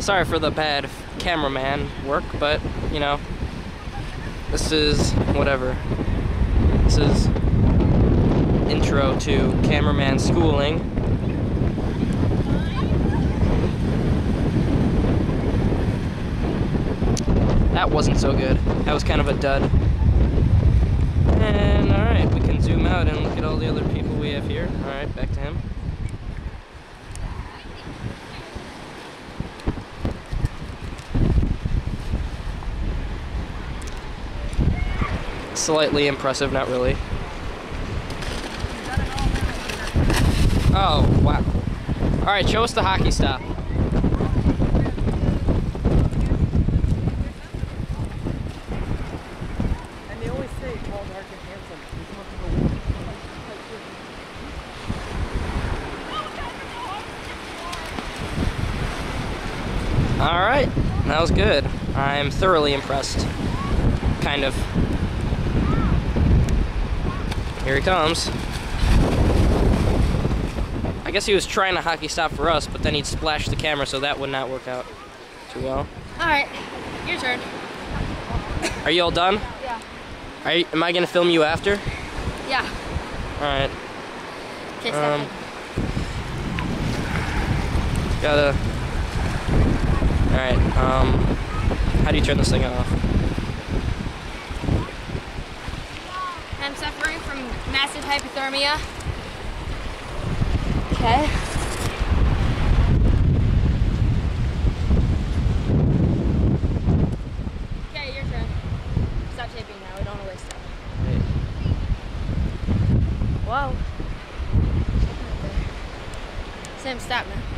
Sorry for the bad cameraman work, but you know, this is whatever. This is intro to cameraman schooling. That wasn't so good. That was kind of a dud. And alright, we can zoom out and look at all the other people we have here. Alright, back to him. Slightly impressive, not really. Oh, wow. Alright, show us the hockey stop. And they always say tall, dark, and handsome. He's one of the- Alright, that was good. I'm thoroughly impressed. Kind of. Here he comes. I guess he was trying to hockey stop for us, but then he'd splash the camera, so that would not work out too well. Alright, your turn. Are you all done? Yeah. Are you, am I gonna film you after? Yeah. Alright. Okay, Um. Gotta. Alright, um. How do you turn this thing off? I'm suffering from massive hypothermia. Okay. Okay, your turn. Stop taping now. We don't want to waste it. Whoa. Sam, stop now.